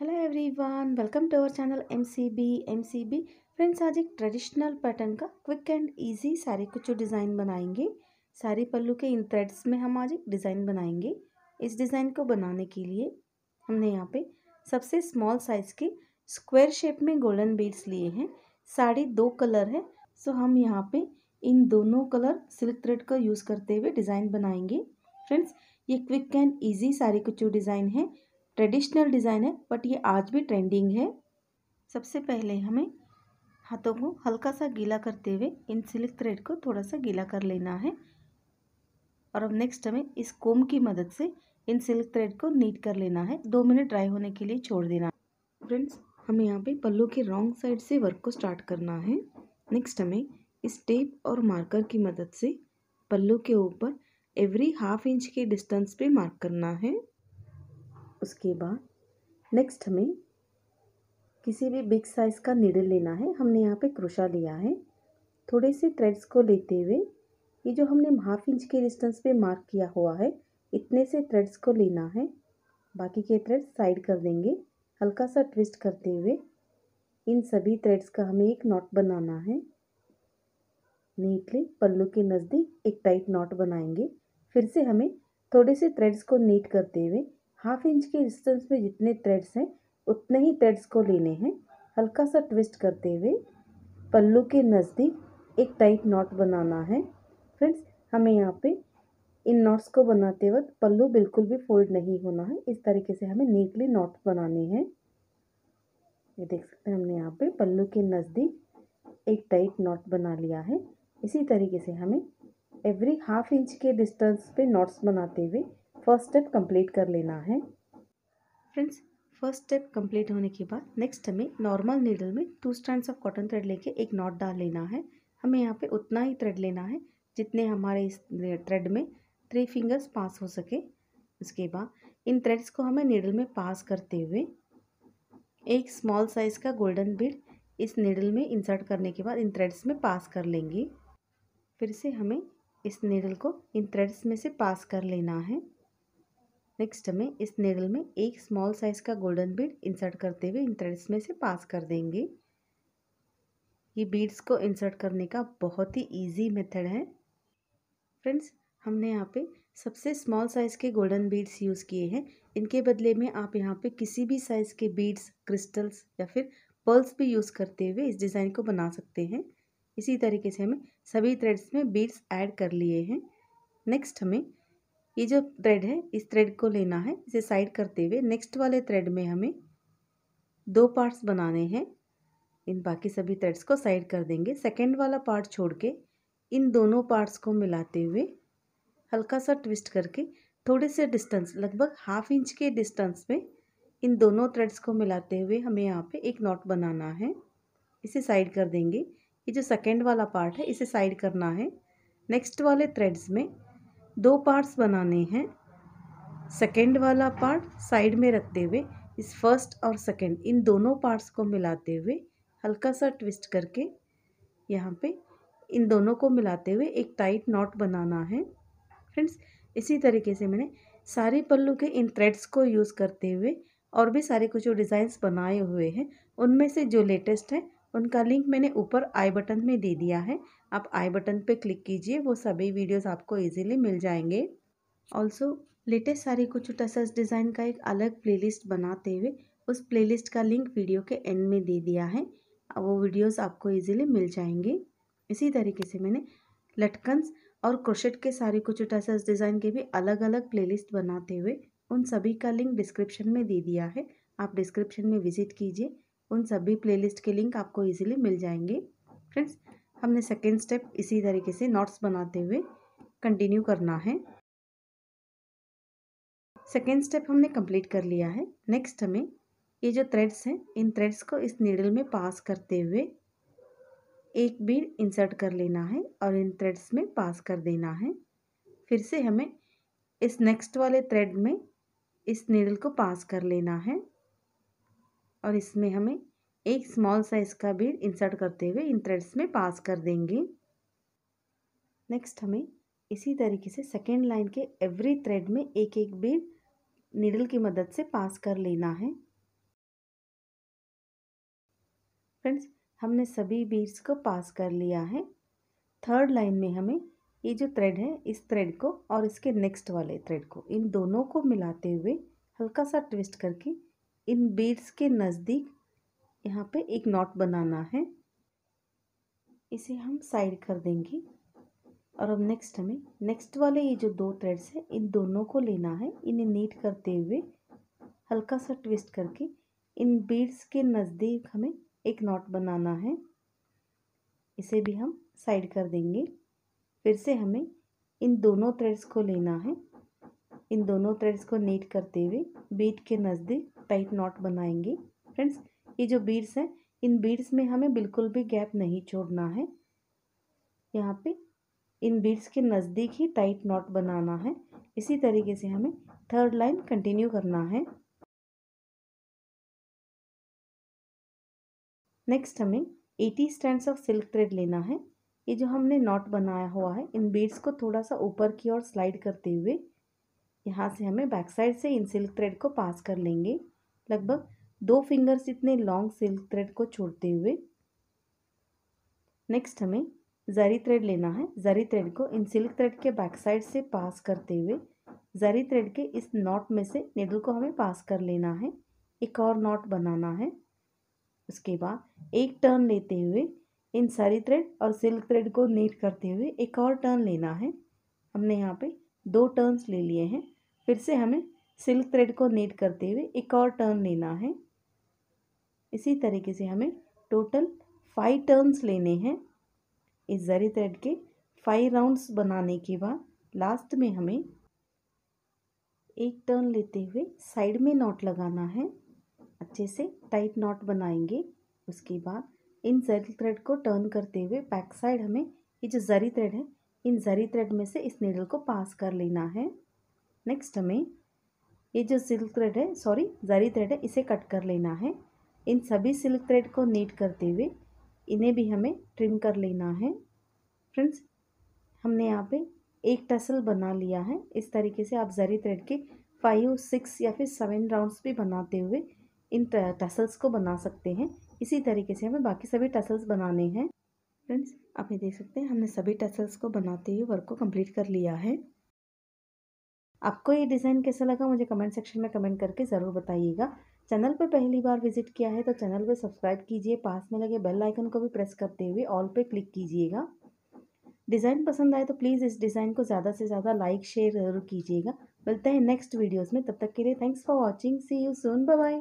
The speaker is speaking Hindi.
Hello everyone welcome to our channel M C B M C B friends आज एक ट्रेडिशनल पैटर्न का क्विक एंड इजी साड़ी कुछ डिज़ाइन बनाएँगे। साड़ी पल्लू के इन थ्रेड्स में हम आज एक डिज़ाइन बनाएँगे। इस डिज़ाइन को बनाने के लिए हमने यहाँ पे सबसे स्मॉल साइज़ के स्क्वायर शेप में गोल्डन बीड्स लिए हैं। साड़ी दो कलर है सो हम यहाँ पे इन दोनों कलर सिल्क थ्रेड का यूज़ करते हुए डिज़ाइन बनाएँगे। फ्रेंड्स ये क्विक एंड ईजी साड़ी कुछ डिज़ाइन है। ट्रेडिशनल डिज़ाइन है, बट ये आज भी ट्रेंडिंग है। सबसे पहले हमें हाथों को हल्का सा गीला करते हुए इन सिल्क थ्रेड को थोड़ा सा गीला कर लेना है। और अब नेक्स्ट हमें इस कोम की मदद से इन सिल्क थ्रेड को नीट कर लेना है। दो मिनट ड्राई होने के लिए छोड़ देना। फ्रेंड्स हमें यहाँ पे पल्लू के रॉन्ग साइड से वर्क को स्टार्ट करना है। नेक्स्ट हमें इस टेप और मार्कर की मदद से पल्लू के ऊपर एवरी हाफ़ इंच के डिस्टेंस पे मार्क करना है। उसके बाद नेक्स्ट हमें किसी भी बिग साइज़ का नीडल लेना है। हमने यहाँ पे क्रोशा लिया है। थोड़े से थ्रेड्स को लेते हुए ये जो हमने हाफ़ इंच के डिस्टेंस पे मार्क किया हुआ है, इतने से थ्रेड्स को लेना है। बाकी के थ्रेड्स साइड कर देंगे। हल्का सा ट्विस्ट करते हुए इन सभी थ्रेड्स का हमें एक नॉट बनाना है। नीटली पल्लू के नज़दीक एक टाइट नॉट बनाएँगे। फिर से हमें थोड़े से थ्रेड्स को नीट करते हुए हाफ़ इंच के डिस्टेंस में जितने थ्रेड्स हैं, उतने ही थ्रेड्स को लेने हैं। हल्का सा ट्विस्ट करते हुए पल्लू के नज़दीक एक टाइट नॉट बनाना है। फ्रेंड्स हमें यहाँ पे इन नॉट्स को बनाते वक्त पल्लू बिल्कुल भी फोल्ड नहीं होना है। इस तरीके से हमें नीटली नॉट बनाने हैं। ये देख सकते हैं हमने यहाँ पे पल्लू के नज़दीक एक टाइट नॉट बना लिया है। इसी तरीके से हमें एवरी हाफ़ इंच के डिस्टेंस पे नॉट्स बनाते हुए फ़र्स्ट स्टेप कंप्लीट कर लेना है। फ्रेंड्स फ़र्स्ट स्टेप कंप्लीट होने के बाद नेक्स्ट हमें नॉर्मल नीडल में two strands of cotton thread लेके एक नॉट डाल लेना है। हमें यहाँ पे उतना ही थ्रेड लेना है जितने हमारे इस थ्रेड में थ्री फिंगर्स पास हो सके। उसके बाद इन थ्रेड्स को हमें नीडल में पास करते हुए एक स्मॉल साइज़ का गोल्डन बीड इस नीडल में इंसर्ट करने के बाद इन थ्रेड्स में पास कर लेंगे। फिर से हमें इस नीडल को इन थ्रेड्स में से पास कर लेना है। नेक्स्ट हमें इस नेडल में एक स्मॉल साइज़ का गोल्डन बीड इंसर्ट करते हुए इन थ्रेड्स में से पास कर देंगे। ये बीड्स को इंसर्ट करने का बहुत ही इजी मेथड है। फ्रेंड्स, हमने यहाँ पे सबसे स्मॉल साइज़ के गोल्डन बीड्स यूज़ किए हैं। इनके बदले में आप यहाँ पे किसी भी साइज़ के बीड्स, क्रिस्टल्स या फिर पर्ल्स भी यूज़ करते हुए इस डिज़ाइन को बना सकते हैं। इसी तरीके से हमें सभी थ्रेड्स में बीड्स ऐड कर लिए हैं। नेक्स्ट हमें ये जो थ्रेड है, इस थ्रेड को लेना है, इसे साइड करते हुए नेक्स्ट वाले थ्रेड में हमें दो पार्ट्स बनाने हैं। इन बाकी सभी थ्रेड्स को साइड कर देंगे। सेकेंड वाला पार्ट छोड़ के, इन दोनों पार्ट्स को मिलाते हुए हल्का सा ट्विस्ट करके, थोड़े से डिस्टेंस लगभग हाफ़ इंच के डिस्टेंस में इन दोनों थ्रेड्स को मिलाते हुए हमें यहाँ पे एक नॉट बनाना है। इसे साइड कर देंगे। ये जो सेकेंड वाला पार्ट है, इसे साइड करना है। नेक्स्ट वाले थ्रेड्स में दो पार्ट्स बनाने हैं। सेकेंड वाला पार्ट साइड में रखते हुए, इस फ़र्स्ट और सेकेंड इन दोनों पार्ट्स को मिलाते हुए हल्का सा ट्विस्ट करके यहाँ पे इन दोनों को मिलाते हुए एक टाइट नॉट बनाना है। फ्रेंड्स इसी तरीके से मैंने सारे पल्लू के इन थ्रेड्स को यूज़ करते हुए और भी सारे कुछ डिज़ाइंस बनाए हुए हैं, उनमें से जो लेटेस्ट है, उनका लिंक मैंने ऊपर आई बटन में दे दिया है। आप आई बटन पे क्लिक कीजिए, वो सभी वीडियोस आपको इजीली मिल जाएँगे। ऑल्सो लेटेस्ट सारी कुछ टसस डिज़ाइन का एक अलग प्लेलिस्ट बनाते हुए उस प्लेलिस्ट का लिंक वीडियो के एंड में दे दिया है। वो वीडियोस आपको इजीली मिल जाएँगे। इसी तरीके से मैंने लटकन्स और क्रोशेट के सारे कुछ टसस डिज़ाइन के भी अलग अलग प्लेलिस्ट बनाते हुए उन सभी का लिंक डिस्क्रिप्शन में दे दिया है। आप डिस्क्रिप्शन में विज़िट कीजिए, उन सभी प्लेलिस्ट के लिंक आपको इजीली मिल जाएँगे। फ्रेंड्स हमने सेकेंड स्टेप इसी तरीके से नॉट्स बनाते हुए कंटिन्यू करना है। सेकेंड स्टेप हमने कंप्लीट कर लिया है। नेक्स्ट हमें ये जो थ्रेड्स हैं, इन थ्रेड्स को इस नीडल में पास करते हुए एक बीड इंसर्ट कर लेना है और इन थ्रेड्स में पास कर देना है। फिर से हमें इस नेक्स्ट वाले थ्रेड में इस नीडल को पास कर लेना है। और इसमें हमें एक स्मॉल साइज़ का बीड इंसर्ट करते हुए इन थ्रेड्स में पास कर देंगे। नेक्स्ट हमें इसी तरीके से सेकेंड लाइन के एवरी थ्रेड में एक एक बीड नीडल की मदद से पास कर लेना है। फ्रेंड्स हमने सभी बीड्स को पास कर लिया है। थर्ड लाइन में हमें ये जो थ्रेड है, इस थ्रेड को और इसके नेक्स्ट वाले थ्रेड को, इन दोनों को मिलाते हुए हल्का सा ट्विस्ट करके इन बीड्स के नज़दीक यहाँ पे एक नॉट बनाना है। इसे हम साइड कर देंगे। और अब नेक्स्ट हमें नेक्स्ट वाले ये जो दो थ्रेड्स हैं, इन दोनों को लेना है। इन्हें नीट करते हुए हल्का सा ट्विस्ट करके इन बीड्स के नज़दीक हमें एक नॉट बनाना है। इसे भी हम साइड कर देंगे। फिर से हमें इन दोनों थ्रेड्स को लेना है। इन दोनों थ्रेड्स को नीट करते हुए बीट के नज़दीक टाइट नॉट बनाएँगे। फ्रेंड्स ये जो बीड्स हैं, इन बीड्स में हमें बिल्कुल भी गैप नहीं छोड़ना है। यहाँ पे इन बीड्स के नज़दीक ही टाइट नॉट बनाना है। इसी तरीके से हमें थर्ड लाइन कंटिन्यू करना है। नेक्स्ट हमें 80 स्टैंड्स ऑफ़ सिल्क थ्रेड लेना है। ये जो हमने नॉट बनाया हुआ है, इन बीड्स को थोड़ा सा ऊपर की ओर स्लाइड करते हुए, यहाँ से हमें बैक साइड से इन सिल्क थ्रेड को पास कर लेंगे। लगभग दो फिंगर्स इतने लॉन्ग सिल्क थ्रेड को छोड़ते हुए। नेक्स्ट हमें जरी थ्रेड लेना है। जरी थ्रेड को इन सिल्क थ्रेड के बैक साइड से पास करते हुए जरी थ्रेड के इस नॉट में से निडल को हमें पास कर लेना है। एक और नॉट बनाना है। उसके बाद एक टर्न लेते हुए, इन सारी थ्रेड और सिल्क थ्रेड को नीट करते हुए एक और टर्न लेना है। हमने यहाँ पे दो टर्न्स ले लिए हैं। फिर से हमें सिल्क थ्रेड को नीट करते हुए एक और टर्न लेना है। इसी तरीके से हमें टोटल फाइव टर्न्स लेने हैं। इस जरी थ्रेड के फाइव राउंड्स बनाने के बाद लास्ट में हमें एक टर्न लेते हुए साइड में नॉट लगाना है। अच्छे से टाइट नॉट बनाएँगे। उसके बाद इन जरी थ्रेड को टर्न करते हुए बैक साइड हमें ये जो जरी थ्रेड है, इन जरी थ्रेड में से इस नीडल को पास कर लेना है। नेक्स्ट हमें ये जो सिल्क थ्रेड है सॉरी जरी थ्रेड है, इसे कट कर लेना है। इन सभी सिल्क थ्रेड को नीट करते हुए इन्हें भी हमें ट्रिम कर लेना है। फ्रेंड्स हमने यहाँ पे एक टसल बना लिया है। इस तरीके से आप जरी थ्रेड के फाइव सिक्स या फिर सेवन राउंड्स भी बनाते हुए इन टसल्स को बना सकते हैं। इसी तरीके से हमें बाकी सभी टसल्स बनाने हैं। फ्रेंड्स आप ये देख सकते हैं, हमने सभी टसल्स को बनाते हुए वर्क को कंप्लीट कर लिया है। आपको ये डिज़ाइन कैसा लगा मुझे कमेंट सेक्शन में कमेंट करके ज़रूर बताइएगा। चैनल पर पहली बार विज़िट किया है तो चैनल पर सब्सक्राइब कीजिए, पास में लगे बेल आइकन को भी प्रेस करते हुए ऑल पे क्लिक कीजिएगा। डिज़ाइन पसंद आए तो प्लीज़ इस डिज़ाइन को ज़्यादा से ज़्यादा लाइक, शेयर ज़रूर कीजिएगा। मिलते हैं नेक्स्ट वीडियोज़ में, तब तक के लिए thanks for watching see you soon bye